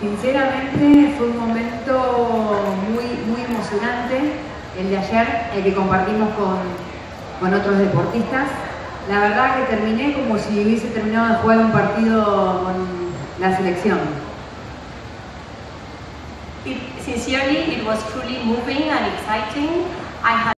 Sinceramente fue un momento muy, muy emocionante el de ayer, el que compartimos con, con otros deportistas. La verdad que terminé como si hubiese terminado de jugar un partido con la selección. It, sincerely, it was truly moving and exciting. I had